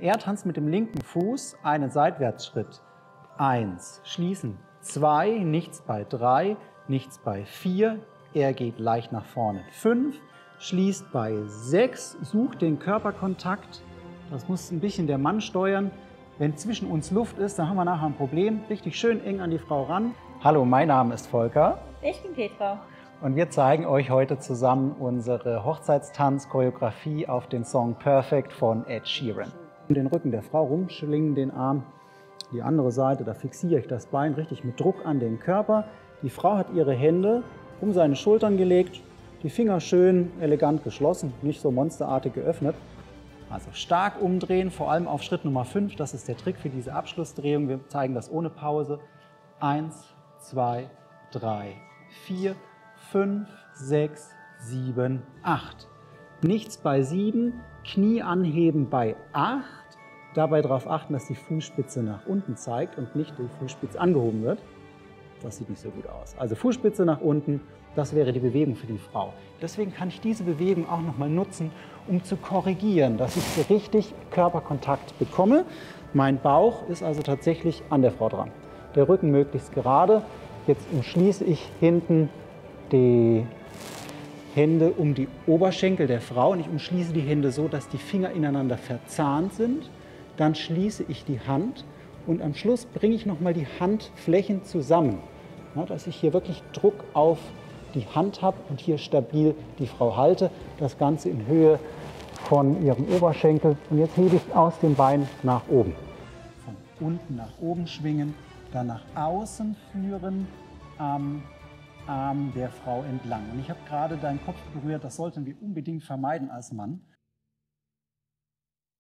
Er tanzt mit dem linken Fuß einen Seitwärtsschritt. Eins, schließen. Zwei, nichts bei drei, nichts bei vier. Er geht leicht nach vorne. Fünf, schließt bei sechs, sucht den Körperkontakt. Das muss ein bisschen der Mann steuern. Wenn zwischen uns Luft ist, dann haben wir nachher ein Problem. Richtig schön eng an die Frau ran. Hallo, mein Name ist Volker. Ich bin Petra. Und wir zeigen euch heute zusammen unsere Hochzeitstanz-Choreografie auf den Song Perfect von Ed Sheeran. Den Rücken der Frau rumschlingen, den Arm die andere Seite, da fixiere ich das Bein richtig mit Druck an den Körper. Die Frau hat ihre Hände um seine Schultern gelegt, die Finger schön elegant geschlossen, nicht so monsterartig geöffnet. Also stark umdrehen, vor allem auf Schritt Nummer 5, das ist der Trick für diese Abschlussdrehung. Wir zeigen das ohne Pause. 1, 2, 3, 4, 5, 6, 7, 8. Nichts bei 7, Knie anheben bei 8. Dabei darauf achten, dass die Fußspitze nach unten zeigt und nicht die Fußspitze angehoben wird. Das sieht nicht so gut aus. Also Fußspitze nach unten, das wäre die Bewegung für die Frau. Deswegen kann ich diese Bewegung auch nochmal nutzen, um zu korrigieren, dass ich richtig Körperkontakt bekomme. Mein Bauch ist also tatsächlich an der Frau dran. Der Rücken möglichst gerade. Jetzt umschließe ich hinten die Hände um die Oberschenkel der Frau und ich umschließe die Hände so, dass die Finger ineinander verzahnt sind. Dann schließe ich die Hand und am Schluss bringe ich nochmal die Handflächen zusammen, dass ich hier wirklich Druck auf die Hand habe und hier stabil die Frau halte. Das Ganze in Höhe von ihrem Oberschenkel. Und jetzt hebe ich aus dem Bein nach oben. Von unten nach oben schwingen, dann nach außen führen am Arm der Frau entlang. Und ich habe gerade deinen Kopf berührt, das sollten wir unbedingt vermeiden als Mann.